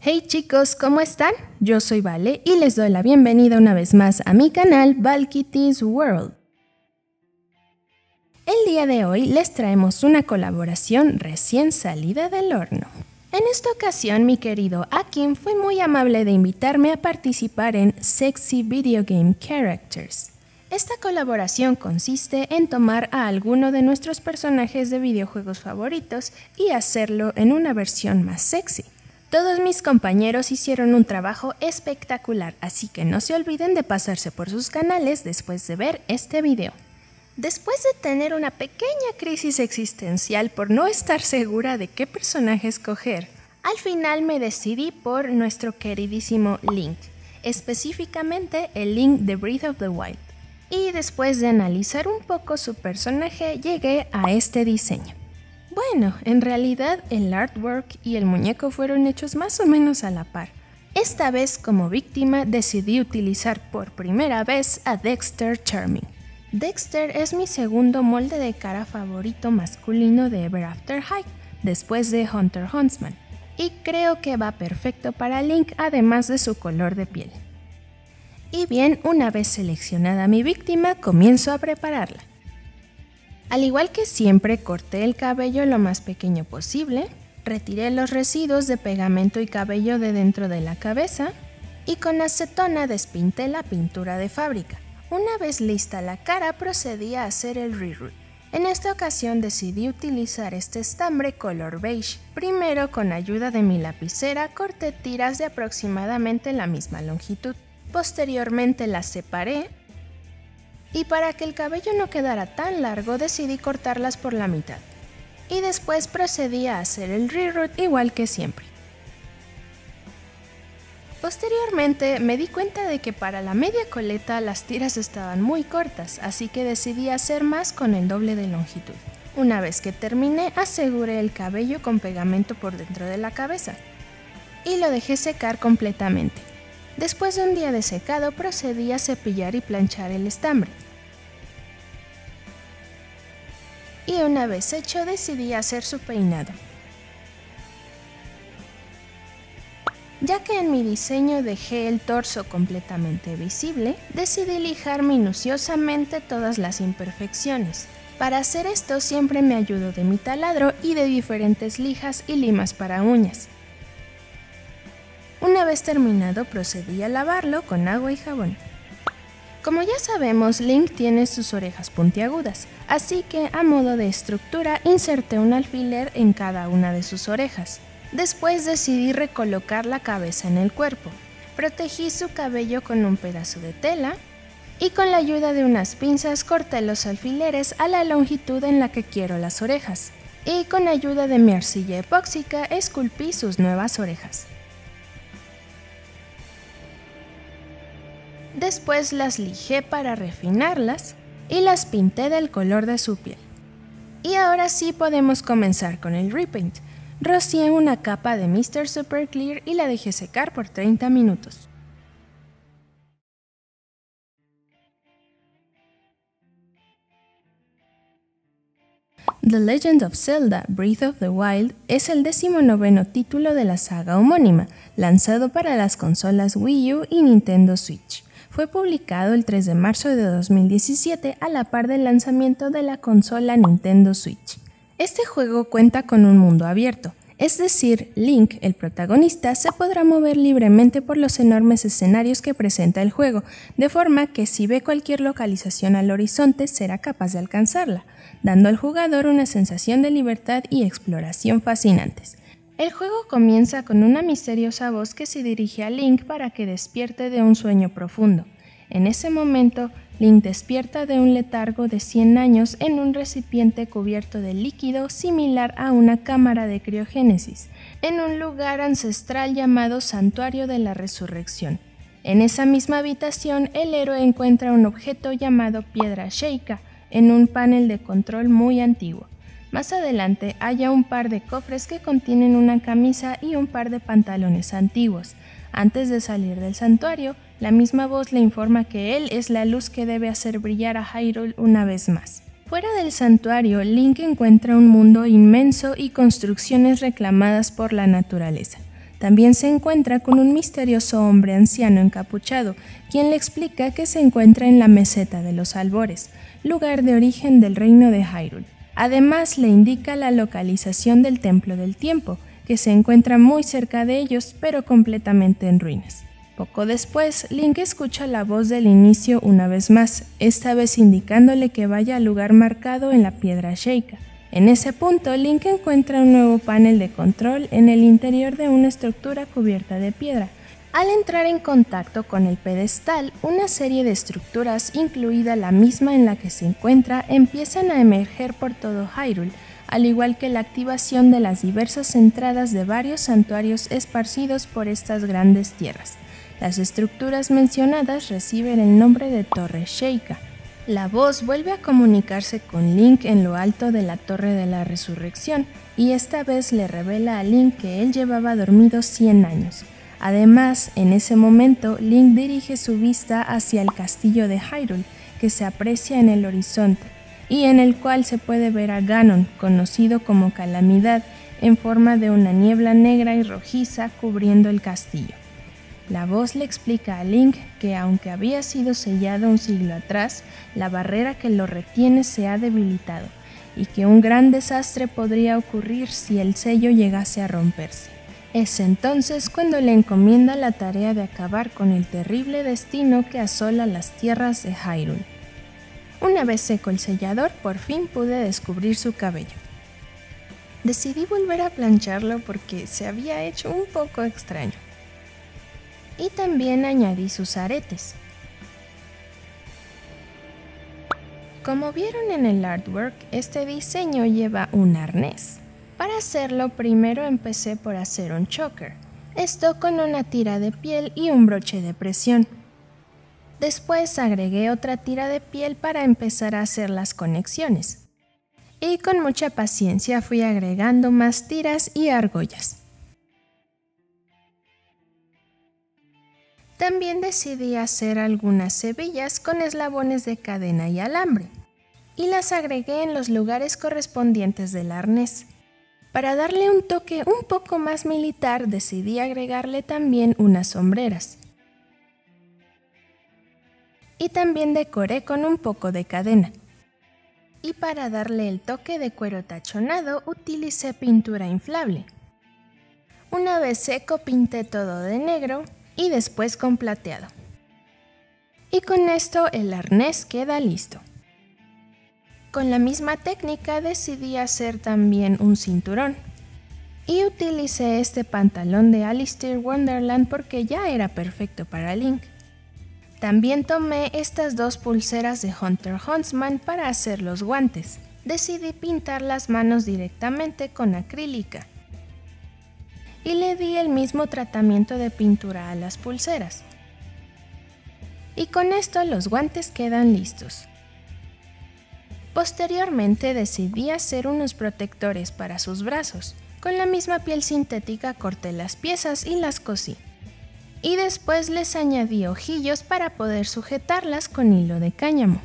Hey chicos, ¿cómo están? Yo soy Vale y les doy la bienvenida una vez más a mi canal Valkytie's World. El día de hoy les traemos una colaboración recién salida del horno. En esta ocasión mi querido Akim fue muy amable de invitarme a participar en Sexy Video Game Characters. Esta colaboración consiste en tomar a alguno de nuestros personajes de videojuegos favoritos y hacerlo en una versión más sexy. Todos mis compañeros hicieron un trabajo espectacular, así que no se olviden de pasarse por sus canales después de ver este video. Después de tener una pequeña crisis existencial por no estar segura de qué personaje escoger, al final me decidí por nuestro queridísimo Link, específicamente el Link de Breath of the Wild. Y después de analizar un poco su personaje, llegué a este diseño. Bueno, en realidad el artwork y el muñeco fueron hechos más o menos a la par. Esta vez como víctima decidí utilizar por primera vez a Dexter Charming. Dexter es mi segundo molde de cara favorito masculino de Ever After High, después de Hunter Huntsman, y creo que va perfecto para Link además de su color de piel. Y bien, una vez seleccionada mi víctima, comienzo a prepararla. Al igual que siempre, corté el cabello lo más pequeño posible, retiré los residuos de pegamento y cabello de dentro de la cabeza y con acetona despinté la pintura de fábrica. Una vez lista la cara, procedí a hacer el reroot. En esta ocasión decidí utilizar este estambre color beige. Primero, con ayuda de mi lapicera, corté tiras de aproximadamente la misma longitud. Posteriormente las separé y para que el cabello no quedara tan largo decidí cortarlas por la mitad. Y después procedí a hacer el reroot igual que siempre. Posteriormente me di cuenta de que para la media coleta las tiras estaban muy cortas, así que decidí hacer más con el doble de longitud. Una vez que terminé, aseguré el cabello con pegamento por dentro de la cabeza y lo dejé secar completamente. Después de un día de secado procedí a cepillar y planchar el estambre. Y una vez hecho decidí hacer su peinado. Ya que en mi diseño dejé el torso completamente visible, decidí lijar minuciosamente todas las imperfecciones. Para hacer esto siempre me ayudo de mi taladro y de diferentes lijas y limas para uñas. Terminado procedí a lavarlo con agua y jabón. Como ya sabemos, Link tiene sus orejas puntiagudas, así que a modo de estructura inserté un alfiler en cada una de sus orejas. Después decidí recolocar la cabeza en el cuerpo. Protegí su cabello con un pedazo de tela y con la ayuda de unas pinzas corté los alfileres a la longitud en la que quiero las orejas. Y con ayuda de mi arcilla epóxica esculpí sus nuevas orejas. Después las lijé para refinarlas y las pinté del color de su piel. Y ahora sí podemos comenzar con el repaint. Rocié una capa de Mr. Super Clear y la dejé secar por 30 minutos. The Legend of Zelda Breath of the Wild es el decimonoveno título de la saga homónima, lanzado para las consolas Wii U y Nintendo Switch fue publicado el 3 de marzo de 2017 a la par del lanzamiento de la consola Nintendo Switch. Este juego cuenta con un mundo abierto, es decir, Link, el protagonista, se podrá mover libremente por los enormes escenarios que presenta el juego, de forma que si ve cualquier localización al horizonte será capaz de alcanzarla, dando al jugador una sensación de libertad y exploración fascinantes. El juego comienza con una misteriosa voz que se dirige a Link para que despierte de un sueño profundo. En ese momento, Link despierta de un letargo de 100 años en un recipiente cubierto de líquido similar a una cámara de criogénesis, en un lugar ancestral llamado Santuario de la Resurrección. En esa misma habitación, el héroe encuentra un objeto llamado Piedra Sheikah en un panel de control muy antiguo. Más adelante haya un par de cofres que contienen una camisa y un par de pantalones antiguos. Antes de salir del santuario, la misma voz le informa que él es la luz que debe hacer brillar a Hyrule una vez más. Fuera del santuario, Link encuentra un mundo inmenso y construcciones reclamadas por la naturaleza. También se encuentra con un misterioso hombre anciano encapuchado, quien le explica que se encuentra en la meseta de los albores, lugar de origen del reino de Hyrule. Además le indica la localización del Templo del Tiempo, que se encuentra muy cerca de ellos pero completamente en ruinas. Poco después, Link escucha la voz del inicio una vez más, esta vez indicándole que vaya al lugar marcado en la piedra Sheikah. En ese punto, Link encuentra un nuevo panel de control en el interior de una estructura cubierta de piedra. Al entrar en contacto con el pedestal, una serie de estructuras, incluida la misma en la que se encuentra, empiezan a emerger por todo Hyrule, al igual que la activación de las diversas entradas de varios santuarios esparcidos por estas grandes tierras. Las estructuras mencionadas reciben el nombre de Torre Sheikah, la voz vuelve a comunicarse con Link en lo alto de la Torre de la Resurrección y esta vez le revela a Link que él llevaba dormido 100 años. Además, en ese momento, Link dirige su vista hacia el castillo de Hyrule, que se aprecia en el horizonte, y en el cual se puede ver a Ganon, conocido como Calamidad, en forma de una niebla negra y rojiza cubriendo el castillo. La voz le explica a Link que aunque había sido sellado un siglo atrás, la barrera que lo retiene se ha debilitado y que un gran desastre podría ocurrir si el sello llegase a romperse. Es entonces cuando le encomienda la tarea de acabar con el terrible destino que asola las tierras de Hyrule. Una vez seco el sellador, por fin pude descubrir su cabello. Decidí volver a plancharlo porque se había hecho un poco extraño y también añadí sus aretes. Como vieron en el artwork, este diseño lleva un arnés. Para hacerlo primero empecé por hacer un choker, esto con una tira de piel y un broche de presión. Después agregué otra tira de piel para empezar a hacer las conexiones. Y con mucha paciencia fui agregando más tiras y argollas. También decidí hacer algunas hebillas con eslabones de cadena y alambre, y las agregué en los lugares correspondientes del arnés. Para darle un toque un poco más militar decidí agregarle también unas sombreras. Y también decoré con un poco de cadena. Y para darle el toque de cuero tachonado utilicé pintura inflable. Una vez seco pinté todo de negro y después con plateado. Y con esto el arnés queda listo. Con la misma técnica decidí hacer también un cinturón. Y utilicé este pantalón de Alistair Wonderland porque ya era perfecto para Link. También tomé estas dos pulseras de Hunter Huntsman para hacer los guantes. Decidí pintar las manos directamente con acrílica y le di el mismo tratamiento de pintura a las pulseras. Y con esto los guantes quedan listos. Posteriormente decidí hacer unos protectores para sus brazos. Con la misma piel sintética corté las piezas y las cosí. Y después les añadí ojillos para poder sujetarlas con hilo de cáñamo.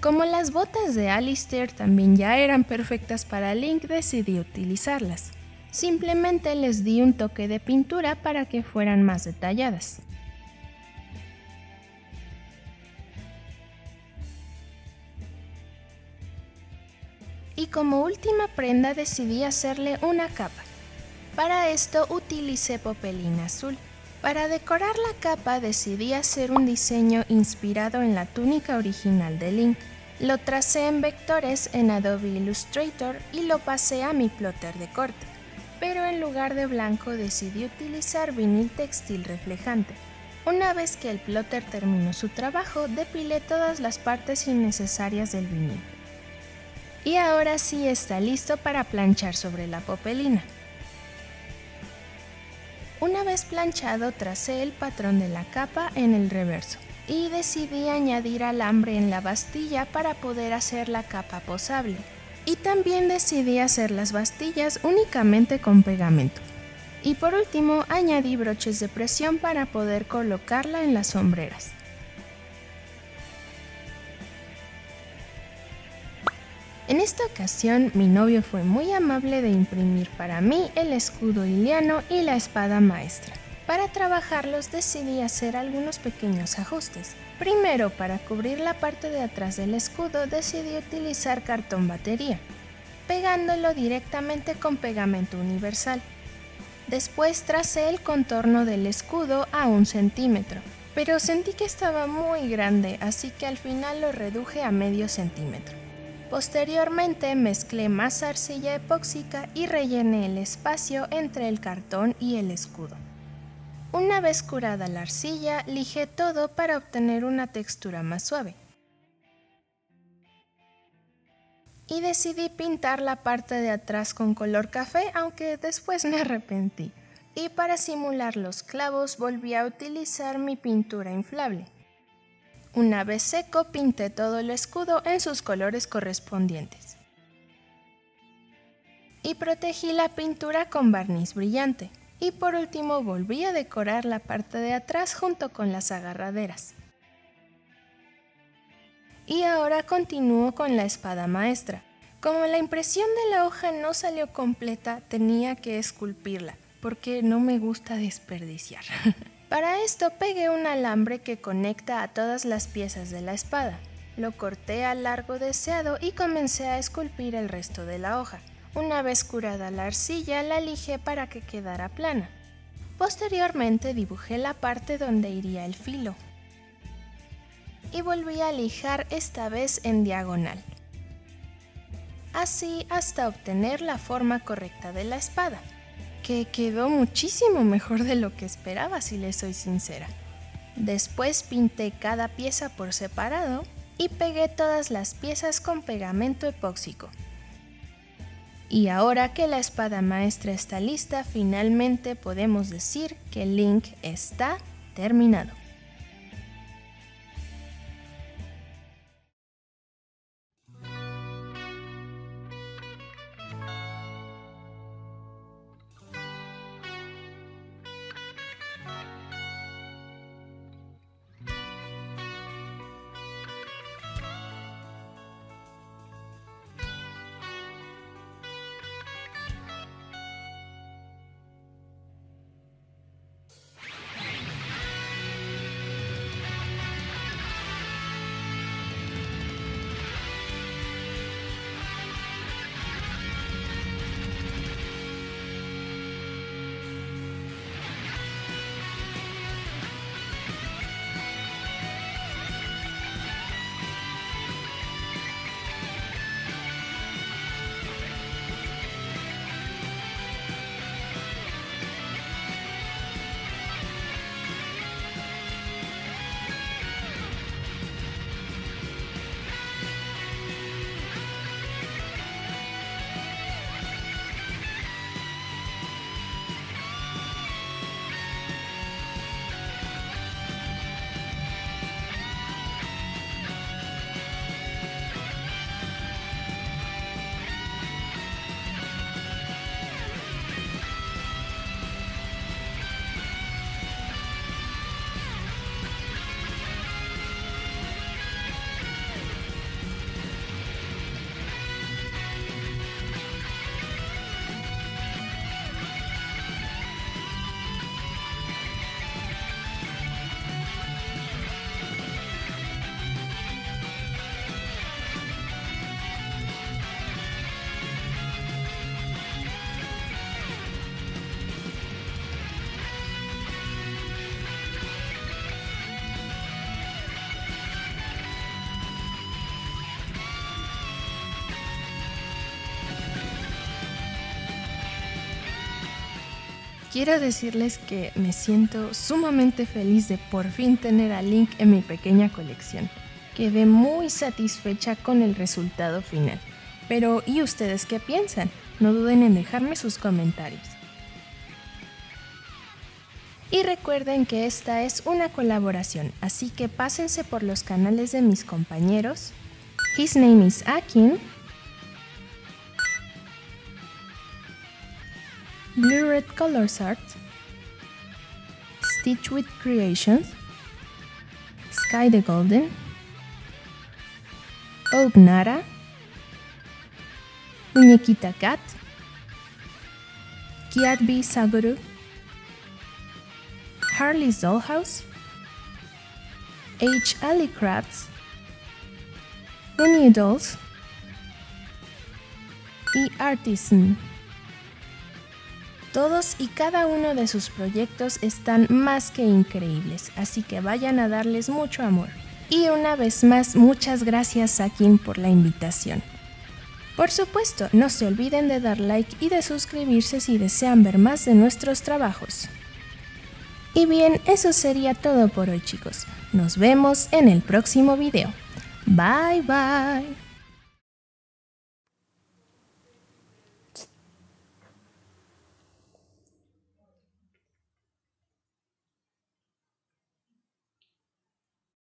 Como las botas de Alistair también ya eran perfectas para Link, decidí utilizarlas. Simplemente les di un toque de pintura para que fueran más detalladas. Y como última prenda decidí hacerle una capa. Para esto utilicé popelina azul. Para decorar la capa decidí hacer un diseño inspirado en la túnica original de Link. Lo tracé en vectores en Adobe Illustrator y lo pasé a mi plotter de corte, pero en lugar de blanco decidí utilizar vinil textil reflejante. Una vez que el plotter terminó su trabajo, depilé todas las partes innecesarias del vinil. Y ahora sí está listo para planchar sobre la popelina. Una vez planchado, tracé el patrón de la capa en el reverso y decidí añadir alambre en la bastilla para poder hacer la capa posable. Y también decidí hacer las bastillas únicamente con pegamento. Y por último añadí broches de presión para poder colocarla en las sombreras. En esta ocasión mi novio fue muy amable de imprimir para mí el escudo iliano y la espada maestra. Para trabajarlos decidí hacer algunos pequeños ajustes. Primero, para cubrir la parte de atrás del escudo decidí utilizar cartón batería, pegándolo directamente con pegamento universal. Después tracé el contorno del escudo a un centímetro, pero sentí que estaba muy grande, así que al final lo reduje a medio centímetro. Posteriormente mezclé más arcilla epóxica y rellené el espacio entre el cartón y el escudo. Una vez curada la arcilla, lijé todo para obtener una textura más suave. Y decidí pintar la parte de atrás con color café, aunque después me arrepentí. Y para simular los clavos volví a utilizar mi pintura inflable. Una vez seco, pinté todo el escudo en sus colores correspondientes. Y protegí la pintura con barniz brillante. Y por último volví a decorar la parte de atrás junto con las agarraderas. Y ahora continúo con la espada maestra. Como la impresión de la hoja no salió completa, tenía que esculpirla, porque no me gusta desperdiciar. Para esto pegué un alambre que conecta a todas las piezas de la espada. Lo corté al largo deseado y comencé a esculpir el resto de la hoja. Una vez curada la arcilla, la lijé para que quedara plana. Posteriormente dibujé la parte donde iría el filo. Y volví a lijar esta vez en diagonal. Así hasta obtener la forma correcta de la espada, que quedó muchísimo mejor de lo que esperaba si le soy sincera. Después pinté cada pieza por separado y pegué todas las piezas con pegamento epóxico. Y ahora que la espada maestra está lista, finalmente podemos decir que Link está terminado. Quiero decirles que me siento sumamente feliz de por fin tener a Link en mi pequeña colección. Quedé muy satisfecha con el resultado final. Pero ¿y ustedes qué piensan? No duden en dejarme sus comentarios. Y recuerden que esta es una colaboración, así que pásense por los canales de mis compañeros. His name is Akin Blue Red Colors Art, Stitch with Creations, Sky the Golden, Ognara, Muñequita Cat, Kiatbi Saguru, Harley's Dollhouse, H. Ali Crafts, New Dolls. Y Artisan. Todos y cada uno de sus proyectos están más que increíbles, así que vayan a darles mucho amor. Y una vez más, muchas gracias a Kim por la invitación. Por supuesto, no se olviden de dar like y de suscribirse si desean ver más de nuestros trabajos. Y bien, eso sería todo por hoy chicos. Nos vemos en el próximo video. Bye bye.